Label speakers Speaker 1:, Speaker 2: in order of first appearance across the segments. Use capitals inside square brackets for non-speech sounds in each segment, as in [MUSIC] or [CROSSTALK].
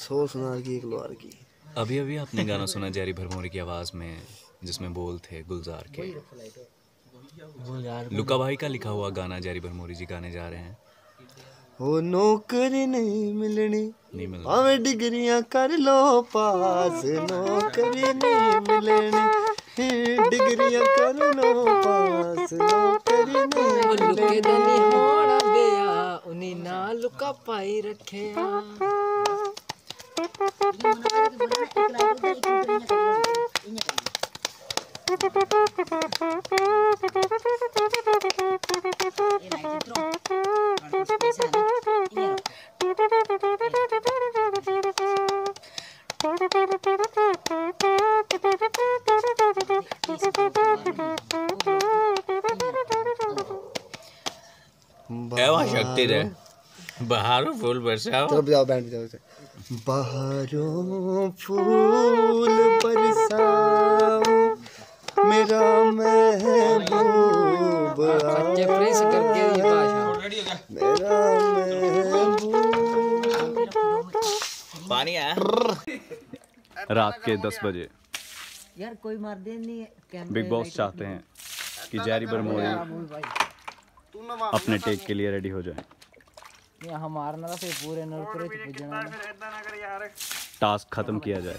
Speaker 1: सौ सुनार की एक लोहार की।
Speaker 2: अभी अभी आपने गाना सुना जेरी भरमौरी की आवाज़ में जिसमें बोल थे गुलजार के। लुका भाई का लिखा हुआ गाना जेरी भरमौरी जी गाने जा रहे हैं।
Speaker 1: हो नौकरी नहीं मिलनी
Speaker 2: नहीं मिलनी।
Speaker 1: भावे डिग्रियाँ कर लो पास नौकरी नहीं मिलनी। डिग्रियाँ कर लो पास नौकरी नहीं
Speaker 3: मिलनी। लुके होना बेया उन्हीं ना लुका पाई रखे
Speaker 2: É uma jateira. बाहर फूल बरसाओ।
Speaker 1: चलो बजाओ बैंड बजाओ। बाहरों फूल बरसाओ मेरा महबूब
Speaker 3: ਜੇ ਪ੍रेस करके ये भाषा
Speaker 1: मेरा महबूब।
Speaker 2: पानी आया।
Speaker 4: रात के 10 बजे।
Speaker 3: यार कोई मार दे नहीं कैमरे
Speaker 4: बिग बॉस चाहते हैं कि जैरी बरमोरी अपने टेक के लिए रेडी हो जाए।
Speaker 3: ये मारना था फिर पूरे नरपुरे च पुजना
Speaker 4: टास्क खत्म किया जाए।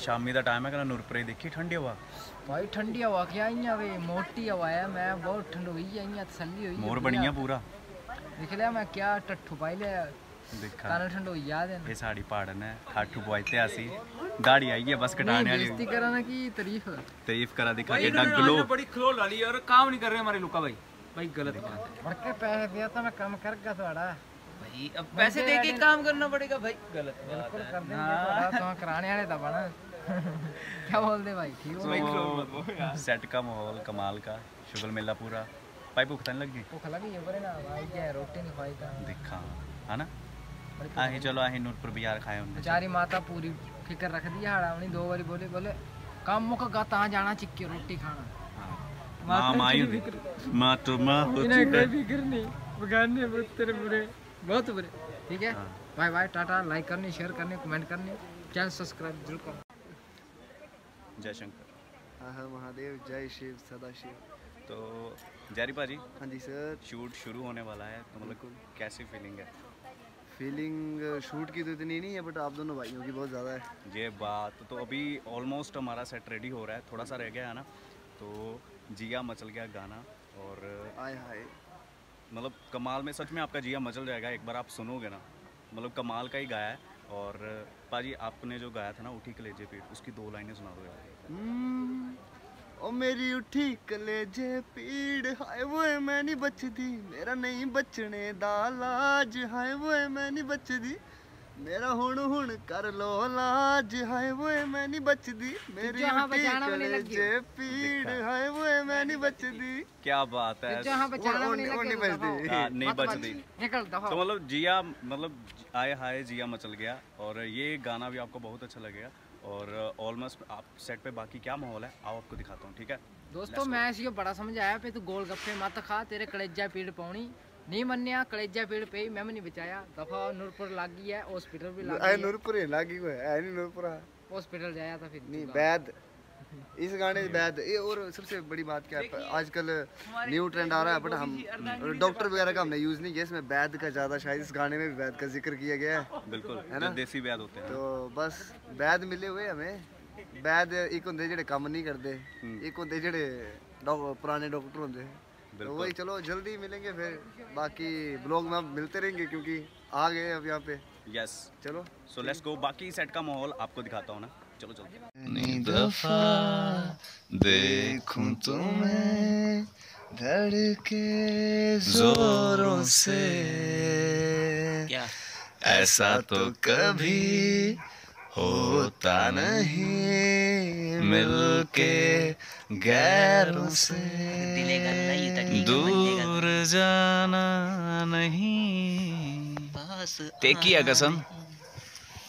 Speaker 1: का
Speaker 4: टाइम है कहना नूरपुरे देखी ठंडी हवा?
Speaker 3: भाई ठंडी हवा क्या इयाँ वे? मोटी हवा है मैं बहुत ठंड हुई है इयाँ तसल्ली हुई
Speaker 4: मोर बनिया पूरा।
Speaker 3: देख लिया मैं क्या टट्ठू पाई लिया
Speaker 4: देखा
Speaker 3: कान ठंड याद है
Speaker 4: ये साड़ी पहाड़न है खाटू पवाइते आसी। दाढ़ी आई है बस कटाने वाली
Speaker 3: बेइज्जती करा की तारीफ़?
Speaker 4: तारीफ़ करा दिखा के डगलो
Speaker 5: बड़ी खलोल वाली और काम नहीं कर रहे हमारे लुका भाई। भाई गलत बात है
Speaker 3: बढ़ पैसे दिया तो मैं कम कर थोड़ा
Speaker 5: भाई अब पैसे दे काम करना पड़ेगा भाई। गलत बात
Speaker 3: बिल्कुल कर देंगे थोड़ा तो कराने वाले था बना। क्या बोल दे भाई? ठीक हो?
Speaker 4: तो सेट का माहौल कमाल का शुगल मेला पूरा। भाई भूख तो नहीं लगी?
Speaker 3: भूख लगी है बड़े ना भाई क्या रोटी नहीं खाई था।
Speaker 4: देखा है ना? आही चलो आही नूरपुर बाज़ार खाए हमने
Speaker 3: बेचारी माता पूरी फ़िक्र रख दी हाड़ा उन्हें दो बारी बोले बोले काम मुक गा ता जाना चिक्की रोटी खाना।
Speaker 4: माँ माँ होती माँ तो माँ होती
Speaker 3: इन्हें
Speaker 4: है।
Speaker 3: कोई फ़िक्र नहीं बगाने तेरे बुरे बहुत बुरे। ठीक है?
Speaker 4: हाँ।
Speaker 3: बाय बाय टाटा लाइक करनी शेयर करनी कमेंट करनी चैनल सब्सक्राइब ज़रूर करना।
Speaker 4: जय शंकर
Speaker 1: हाँ हाँ महादेव जय शिव सदा शिव
Speaker 4: तो जैरी पाजी
Speaker 1: हाँ जी सर।
Speaker 4: शूट शुरू होने वाला है तो मतलब कैसी फीलिंग है?
Speaker 1: फीलिंग शूट की तो इतनी नहीं है बट आप दोनों भाइयों की बहुत ज़्यादा है।
Speaker 4: ये बात तो अभी ऑलमोस्ट हमारा सेट रेडी हो रहा है थोड़ा सा रह गया है ना तो जिया मचल गया गाना और
Speaker 1: आय हाय
Speaker 4: मतलब कमाल में सच में आपका जिया मचल जाएगा एक बार आप सुनोगे ना मतलब कमाल का ही गाया है। और पाजी आपने जो गाया था ना उठी कलेजे पीठ उसकी दो लाइनें सुना दो यार।
Speaker 1: हम्म, ओ मेरी उठी कलेजे पीड़ हाय वो मैं नहीं बचदी मेरा नहीं बचने दा लाज हाय वो मैं नहीं बचदी मेरा हुण हुण कर लो लाज हाय वो मैं नहीं बचदी। मेरी
Speaker 3: जहाँ
Speaker 1: उठी
Speaker 3: बचाना भी नहीं लगी।
Speaker 1: कलेजे पीड़
Speaker 4: देखा।
Speaker 1: हाय वो मैं नहीं बचदी।
Speaker 4: क्या बात है।
Speaker 3: जहाँ बचाना
Speaker 1: वो
Speaker 3: नहीं
Speaker 1: बचती।
Speaker 3: निकल दफ़ा
Speaker 4: तो मतलब जिया मतलब आए हाय जिया मचल गया। और ये गाना भी आपको बहुत अच्छा लगेगा। और ऑलमोस्ट आप सेट पे बाकी क्या माहौल है आओ आपको दिखाता हूँ ठीक है?
Speaker 3: दोस्तों मैं इसी बड़ा समझ आया पे तू गोल गप्पे मत खा तेरे कलेजा पीड़ पाਉਣੀ नहीं मन्या कलेजा पेड़ पे मैम नहीं बचाया। दफ़ा नूरपुर लागी है हॉस्पिटल भी लागी है।
Speaker 1: नूरपुर ही लागी को है नहीं नूरपुर
Speaker 3: हॉस्पिटल जाया था फिर
Speaker 1: नहीं बैद। इस गाने बैद। ये और सबसे बड़ी बात क्या है आजकल न्यू ट्रेंड आ रहा है बट हम डॉक्टर वगैरह का हमने यूज़ नहीं किया इसमें बैद का ज़्यादा शायद इस गाने में भी बैद का ज़िक्र किया गया है।
Speaker 4: बिल्कुल
Speaker 1: है ना?
Speaker 4: देसी बैद होते हैं।
Speaker 1: तो बस बैद मिले हुए हमें। बैद एक होंगे जेडे कम नहीं करते हम्म। एक होंगे जेडे पुराने डॉक्टर होंगे तो वही चलो जल्दी मिलेंगे फिर। बाकी ब्लॉग में मिलते रहेंगे क्योंकि आ गए अब यहाँ पे।
Speaker 4: यस
Speaker 1: चलो।
Speaker 4: सो लेट्स गो बाकी सेट का माहौल आपको दिखाता हूँ ना।
Speaker 6: चलो चलो।
Speaker 1: दफ़ा देखूँ तुम्हें धड़के जोरों से।
Speaker 7: क्या
Speaker 1: ऐसा तो कभी होता नहीं मिलके गैरों से
Speaker 4: दूर जाना नहीं। टेकी किया कसम।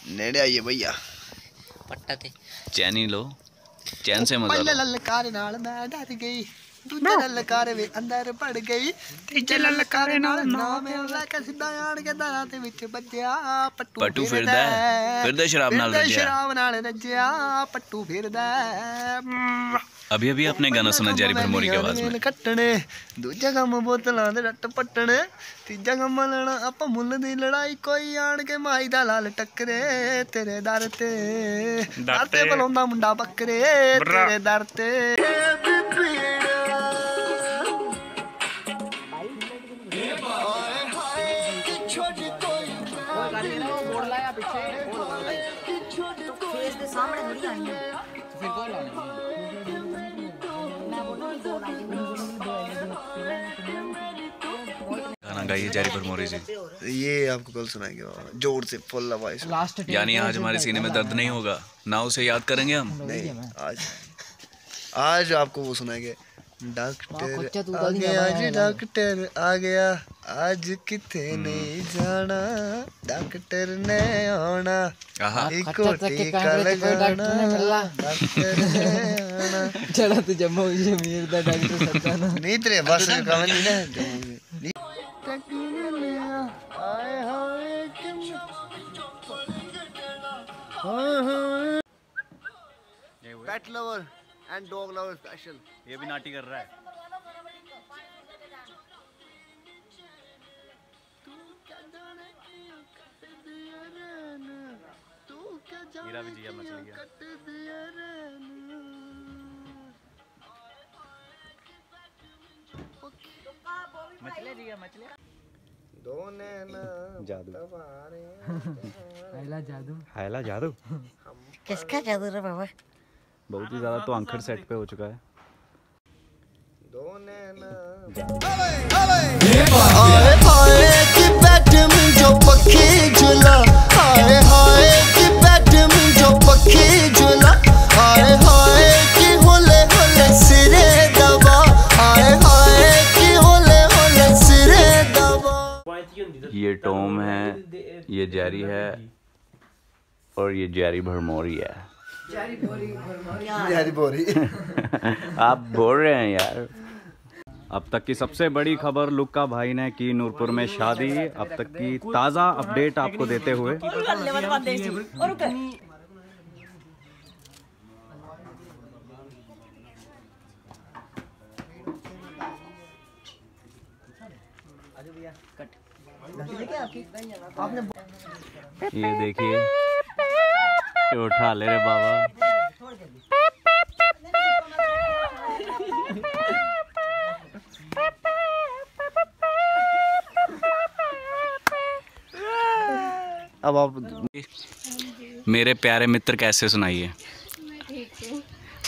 Speaker 1: नेड़े आइए भैया।
Speaker 7: पट्टा ते
Speaker 4: चैनी लो। चैन से
Speaker 1: मतलब ललकार डर गई। ਦੂਜੇ ਲਲਕਾਰ ਵੇ ਅੰਦਰ ਪੜ ਗਈ ਤੀਜੇ ਲਲਕਾਰ ਨਾਲ ਨਾ ਮੈਂ ਲੈ ਕੇ ਸਿੱਧਾ ਆਣ ਕੇ ਦਾਰਾਂ ਦੇ ਵਿੱਚ ਵੱਜਿਆ ਪੱਟੂ
Speaker 4: ਪੱਟੂ ਫਿਰਦਾ ਹੈ। ਫਿਰਦਾ ਸ਼ਰਾਬ ਨਾਲ
Speaker 1: ਫਿਰਦਾ
Speaker 4: ਰੱਜਿਆ।
Speaker 1: ਸ਼ਰਾਬ ਨਾਲ ਰੱਜਿਆ ਪੱਟੂ ਫਿਰਦਾ ਹੈ।
Speaker 4: अभी अभी आपने गाना सुना जैरी भरमोरी की आवाज में
Speaker 1: ਕੱਟਣੇ ਦੂਜਾ ਕੰਮ ਬੋਤਲਾਂ ਦੇ ਰੱਟ ਪੱਟਣੇ ਤੀਜਾ ਕੰਮ ਲੈਣਾ ਆਪਾਂ ਮੁੱਲ ਦੀ ਲੜਾਈ ਕੋਈ ਆਣ ਕੇ ਮਾਈ ਦਾ ਲਾਲ ਟੱਕਰੇ ਤੇਰੇ ਦਰ ਤੇ ਦਰ ਤੇ ਬੁਲਾਉਂਦਾ ਮੁੰਡਾ ਬੱਕਰੇ ਤੇਰੇ ਦਰ ਤੇ
Speaker 4: गाइए जैरी भरमोरी जी।
Speaker 1: ये आपको कल सुनाएँगे ज़ोर से फुल आवाज़
Speaker 3: लास्ट
Speaker 4: यानी आज हमारे सीने में दर्द नहीं होगा ना उसे याद करेंगे हम?
Speaker 1: नहीं आज आज आपको वो सुनाएँगे डॉक्टर आ गया जी डॉक्टर आ गया। आज किथे नहीं जाना डॉक्टर ने आना।
Speaker 4: आहा।
Speaker 1: एक
Speaker 3: खर्चा तक के
Speaker 1: टीका लगाना
Speaker 3: डॉक्टर ने
Speaker 1: आना। [LAUGHS]
Speaker 3: चलो तू जम्मू कश्मीर दा डॉक्टर सत्ता ना।
Speaker 1: नहीं तेरे बस का नहीं [LAUGHS] ना Pet lover and dog lover special.
Speaker 6: ये भी नाटी कर रहा है हीरा भी जिया मच गया
Speaker 1: दो नैना
Speaker 6: जादू।
Speaker 3: पहला जादू।
Speaker 6: हैला जादू?
Speaker 8: किसका जादू रे बाबा?
Speaker 6: बहुत ही ज़्यादा तो अंखड़ सेट पे हो चुका है।
Speaker 1: दो नैना
Speaker 4: जैरी है और ये जैरी भरमोरी है।
Speaker 1: यारी बोरी [LAUGHS] [LAUGHS]
Speaker 4: आप बोल रहे हैं यार। अब तक की सबसे बड़ी खबर लुक्का भाई ने की नूरपुर में शादी। अब तक की ताज़ा अपडेट आपको देते हुए। ये देखिए ये उठा ले रे बाबा।
Speaker 1: अब आप
Speaker 4: मेरे प्यारे मित्र कैसे सुनाइए?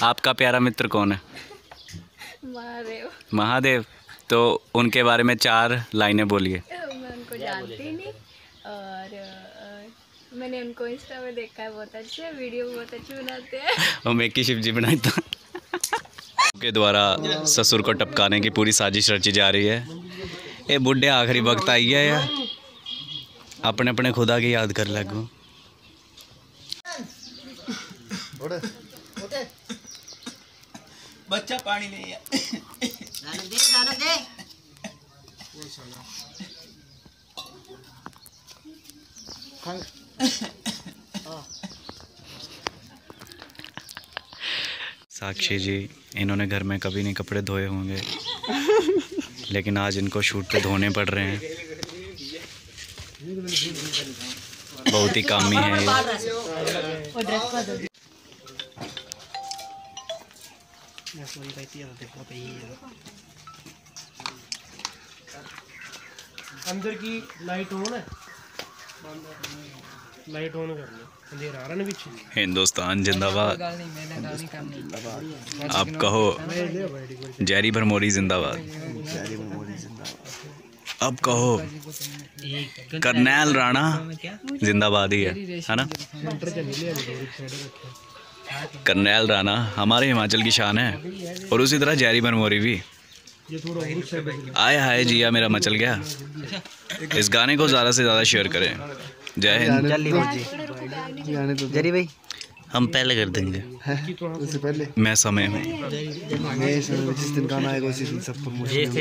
Speaker 4: आपका प्यारा मित्र कौन है?
Speaker 9: महादेव।
Speaker 4: महादेव तो उनके बारे में चार लाइनें बोलिए।
Speaker 9: जानती नहीं। और मैंने उनको इंस्टा में देखा है बहुत अच्छे वीडियो बहुत अच्छे बनाते हैं।
Speaker 4: और मैं शिव जी बनाई था के द्वारा ससुर को टपकाने की पूरी साजिश रची जा रही है। ये बुढ़े आखिरी वक्त आई है यार अपने अपने खुदा की याद कर लगू।
Speaker 7: बच्चा पानी ले
Speaker 8: गाना [LAUGHS] दे गाना दे
Speaker 4: साक्षी जी इन्होंने घर में कभी नहीं कपड़े धोए होंगे। लेकिन आज इनको शूट पे धोने पड़ रहे हैं। बहुत ही कामी है ये।
Speaker 2: अंदर की लाइट ऑन है। ਲਾਈਟ ਔਨ ਕਰ ਲਓ ਅੰਧੇਰਾ ਆ ਰਿਹਾ ਨਾ ਵਿੱਚ
Speaker 4: हिंदुस्तान जिंदाबाद
Speaker 3: ਗੱਲ ਨਹੀਂ ਮੈਨੇ ਗੱਲ ਨਹੀਂ ਕਰਨੀ
Speaker 4: आप कहो जैरी भरमोरी जिंदाबाद अब कहो करनैल राणा जिंदाबाद ही है है ना करनैल राणा हमारे हिमाचल की शान है और उसी तरह जैरी भरमोरी भी आए हाय जिया मेरा मचल गया। इस गाने को ज़्यादा से ज़्यादा शेयर करें। जय हिंद।
Speaker 9: जरी भाई।
Speaker 4: हम पहले कर देंगे।
Speaker 1: उससे पहले।
Speaker 4: मैं समय हूँ
Speaker 1: मैं जिस दिन गाना आएगा उसी दिन सब प्रमोशन